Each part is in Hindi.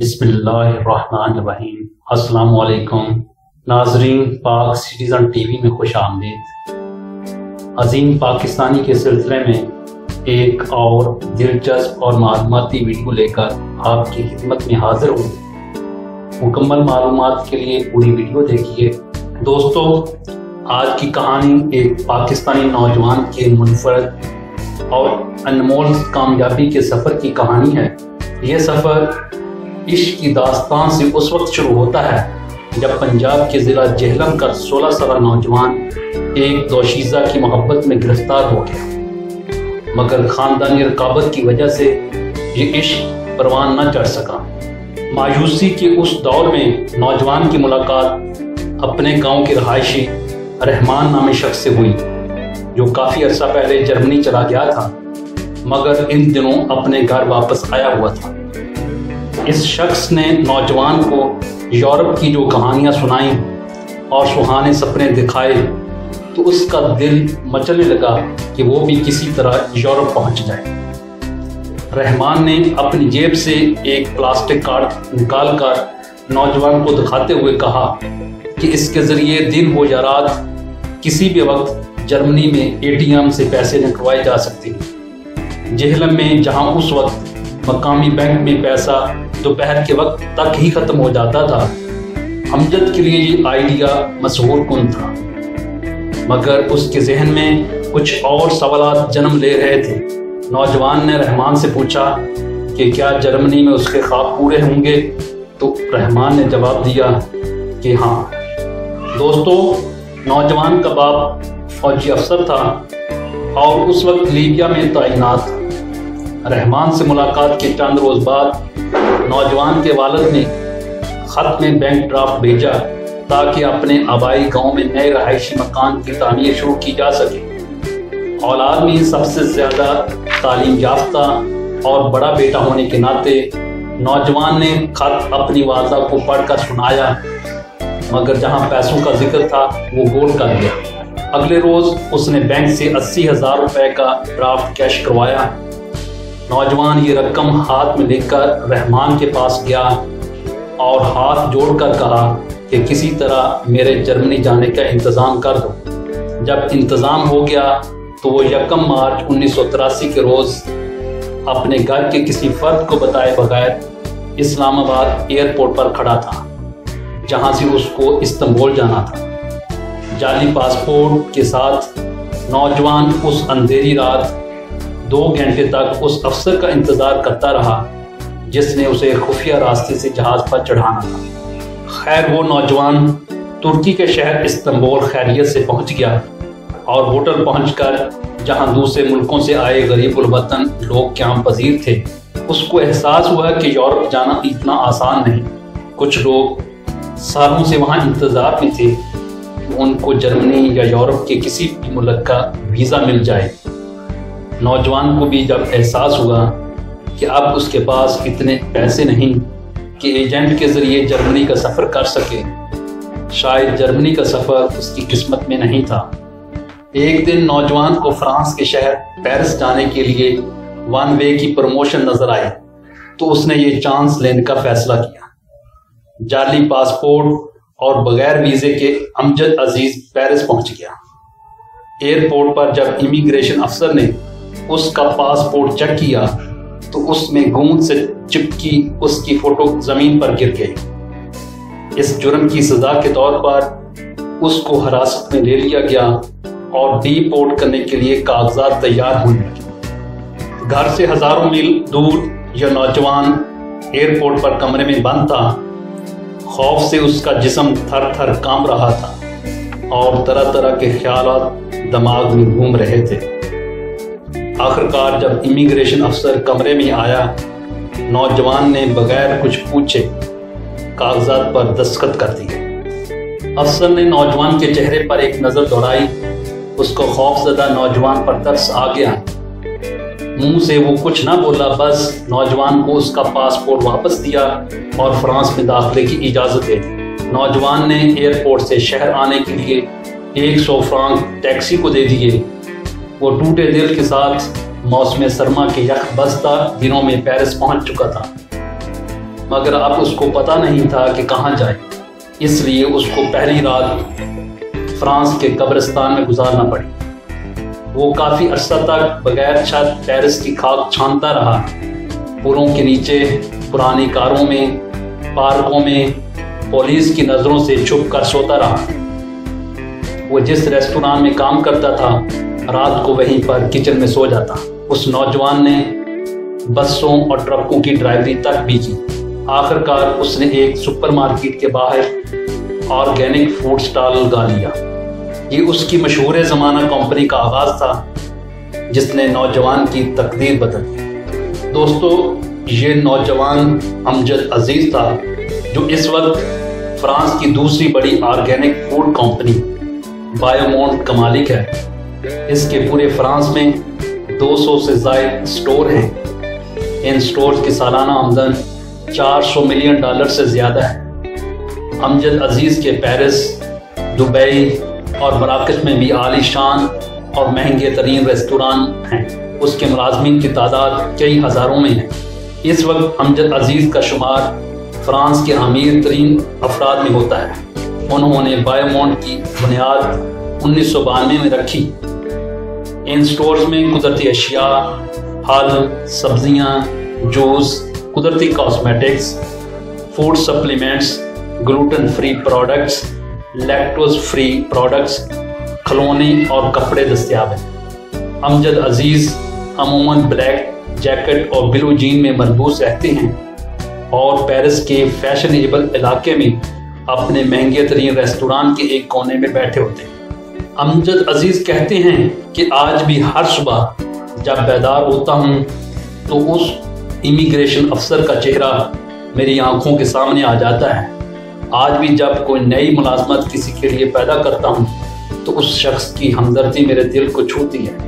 बिस्मिल्लाहिर्रहमानिर्रहीम। अस्सलाम वालेकुम नाजरीन, पाक सिटीज़न टीवी में खुश आमदीद। अजीम पाकिस्तानी के सिलसिले में एक और दिलचस्प और मालूमती वीडियो लेकर आपकी खिदमत में हाजिर हूँ। मुकम्मल मालूम के लिए पूरी वीडियो देखिए। दोस्तों, आज की कहानी एक पाकिस्तानी नौजवान के मुनफरद और अनमोल कामयाबी के सफ़र की कहानी है। यह सफ़र इश्क की दास्तान से उस वक्त शुरू होता है, जब पंजाब के ज़िला जेहलम का 16 साल नौजवान एक दोशीज़ा की मोहब्बत में गिरफ़्तार हो गया। मगर ख़ानदानी रकाबत की वजह से ये इश्क परवान न चढ़ सका। मायूसी के उस दौर में नौजवान की मुलाकात अपने गाँव के रहायशी रहमान नामी शख्स से हुई, जो काफ़ी अरसा पहले जर्मनी चला गया था, मगर इन दिनों अपने घर वापस आया हुआ था। इस शख्स ने नौजवान को यूरोप की जो कहानियाँ सुनाई और सुहाने सपने दिखाए तो उसका दिल मचलने लगा कि वो भी किसी तरह यूरोप पहुँच जाए। रहमान ने अपनी जेब से एक प्लास्टिक कार्ड निकालकर नौजवान को दिखाते हुए कहा कि इसके ज़रिए दिन हो या रात किसी भी वक्त जर्मनी में एटीएम से पैसे निकलवाए जा सकते हैं। जेहलम में जहाँ उस वक्त मकामी बैंक में पैसा दोपहर के वक्त तक ही खत्म हो जाता था। हमजद के लिए ये आइडिया मशहूर कन था? मगर उसके जहन में कुछ और सवाल जन्म ले रहे थे। नौजवान ने रहमान से पूछा कि क्या जर्मनी में उसके ख्वाब पूरे होंगे? तो रहमान ने जवाब दिया कि हाँ। दोस्तों, नौजवान का बाप फौजी अफसर था और उस वक्त लीबिया में तैनात रहमान से मुलाकात के चंद रोज बाद नौजवान के वालद ने खत में बैंक ड्राफ्ट भेजा ताकि अपने आबाई गाँव में नए रहायशी मकान की तामीर शुरू की जा सके। औलाद में सबसे ज़्यादा तालीम याफ्ता और बड़ा बेटा होने के नाते नौजवान ने खत अपनी वालदा को पढ़कर सुनाया, मगर जहाँ पैसों का ज़िक्र था, वो गोल कर गया अगले रोज उसने बैंक से अस्सी हज़ार रुपए का ड्राफ्ट कैश करवाया। नौजवान ये रकम हाथ में लेकर रहमान के पास गया और हाथ जोड़कर कहा कि किसी तरह मेरे जर्मनी जाने का इंतज़ाम कर दो। जब इंतज़ाम हो गया तो वो यकम मार्च उन्नीस सौ तिरासी के रोज़ अपने घर के किसी फर्द को बताए बगैर इस्लामाबाद एयरपोर्ट पर खड़ा था, जहाँ से उसको इस्तंबुल जाना था। जाली पासपोर्ट के साथ नौजवान उस अंधेरी रात दो घंटे तक उस अफसर का इंतज़ार करता रहा, जिसने उसे खुफिया रास्ते से जहाज़ पर चढ़ाना था। खैर, वो नौजवान तुर्की के शहर इस्तंबुल खैरियत से पहुँच गया और होटल पहुंचकर, जहाँ दूसरे मुल्कों से आए गरीब वतन लोग क्या पजीर थे, उसको एहसास हुआ कि यूरोप जाना इतना आसान नहीं। कुछ लोग सालों से वहाँ इंतज़ार में थे कि उनको जर्मनी या यूरोप के किसी भी मुल्क का वीज़ा मिल जाए। नौजवान को भी जब एहसास हुआ कि अब उसके पास इतने पैसे नहीं कि एजेंट के ज़रिए जर्मनी का सफ़र कर सके, शायद जर्मनी का सफ़र उसकी किस्मत में नहीं था। एक दिन नौजवान को फ्रांस के शहर पेरिस जाने के लिए वन वे की प्रमोशन नज़र आई तो उसने ये चांस लेने का फैसला किया। जाली पासपोर्ट और बगैर वीज़े के अमजद अज़ीज़ पेरिस पहुँच गया। एयरपोर्ट पर जब इमिग्रेशन अफसर ने उसका पासपोर्ट चेक किया तो उसमें गूंद से चिपकी उसकी फ़ोटो ज़मीन पर गिर गई। इस जुर्म की सजा के तौर पर उसको हिरासत में ले लिया गया और डीपोर्ट करने के लिए कागजात तैयार लगे। घर से हज़ारों मील दूर यह नौजवान एयरपोर्ट पर कमरे में बंद था। खौफ से उसका जिस्म थर थर काँप रहा था और तरह तरह के ख्याल दिमाग में घूम रहे थे। आखिरकार जब इमिग्रेशन अफसर कमरे में आया, नौजवान ने बगैर कुछ पूछे कागजात पर दस्तखत कर दिए अफसर ने नौजवान के चेहरे पर एक नज़र दौड़ाई, उसको खौफजदा नौजवान पर तरस आ गया। मुँह से वो कुछ ना बोला, बस नौजवान को उसका पासपोर्ट वापस दिया और फ्रांस में दाखिले की इजाज़त दे नौजवान ने एयरपोर्ट से शहर आने के लिए एक सौ फ्रांक टैक्सी को दे दिए। वो टूटे दिल के साथ मौसम सरमा के यख बस्ता दिनों में पेरिस पहुँच चुका था। मगर अब उसको पता नहीं था कि कहाँ जाए। इसलिए उसको पहली रात फ्रांस के कब्रिस्तान में गुजारना पड़ी। वो काफ़ी अरसा तक बगैर छत पेरिस की खाक छानता रहा। पुलों के नीचे, पुरानी कारों में, पार्कों में, पुलिस की नज़रों से छुप कर सोता रहा। वो जिस रेस्टोरेंट में काम करता था रात को वहीं पर किचन में सो जाता। उस नौजवान ने बसों और ट्रकों की ड्राइवरी तक भी की आखिरकार उसने एक सुपरमार्केट के बाहर ऑर्गेनिक फ़ूड स्टॉल लगा लिया। ये उसकी मशहूर ज़माना कंपनी का आगाज़ था, जिसने नौजवान की तकदीर बदल दी। दोस्तों, ये नौजवान अमजद अज़ीज़ था, जो इस वक्त फ्रांस की दूसरी बड़ी ऑर्गेनिक फ़ूड कंपनी बायोमोन्ट का मालिक है। इसके पूरे फ्रांस में 200 से ज़्यादा स्टोर हैं। इन स्टोर्स की सालाना आमदन 400 मिलियन डॉलर से ज़्यादा है। अमजद अज़ीज़ के पेरिस, दुबई और मराकश में भी आलीशान और महँगे तरीन रेस्टोरेंट हैं। उसके मुलाजमीन की तादाद कई हज़ारों में है। इस वक्त अमजद अज़ीज़ का शुमार फ्रांस के अमीर तरीन अफराद में होता है। उन्होंने बायोमोन्ट की बुनियाद उन्नीस सौ बानवे में रखी। इन स्टोर्स में कुदरती अशिया, फल, सब्ज़ियाँ जूस कुदरती cosmetics food supplements gluten free products lactose free products खिलौने और कपड़े दस्तियाब हैं। अमजद अज़ीज़, अमूमन ब्लैक जैकेट और ब्लू जीन में मलबूस रहते हैं और पेरिस के फैशनेबल इलाके में अपने महँगे तरीन रेस्टोरेंट के एक कोने में बैठे होते हैं। अमजद अज़ीज़ कहते हैं कि आज भी हर सुबह जब बेदार होता हूँ तो उस इमिग्रेशन अफसर का चेहरा मेरी आँखों के सामने आ जाता है। आज भी जब कोई नई मुलाजमत किसी के लिए पैदा करता हूँ तो उस शख्स की हमदर्दी मेरे दिल को छूती है।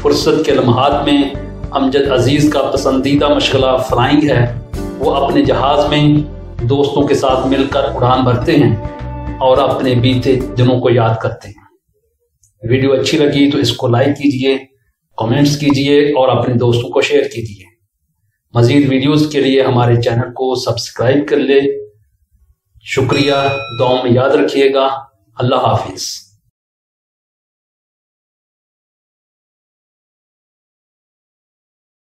फुर्सत के लम्हात में अमजद अज़ीज़ का पसंदीदा मशगला फ्लाइंग है। वो अपने जहाज़ में दोस्तों के साथ मिलकर उड़ान भरते हैं। और अपने बीते दिनों को याद करते हैं। वीडियो अच्छी लगी तो इसको लाइक कीजिए, कमेंट्स कीजिए और अपने दोस्तों को शेयर कीजिए। मजीद वीडियोस के लिए हमारे चैनल को सब्सक्राइब कर ले। शुक्रिया में याद रखिएगा। अल्लाह हाफिज़।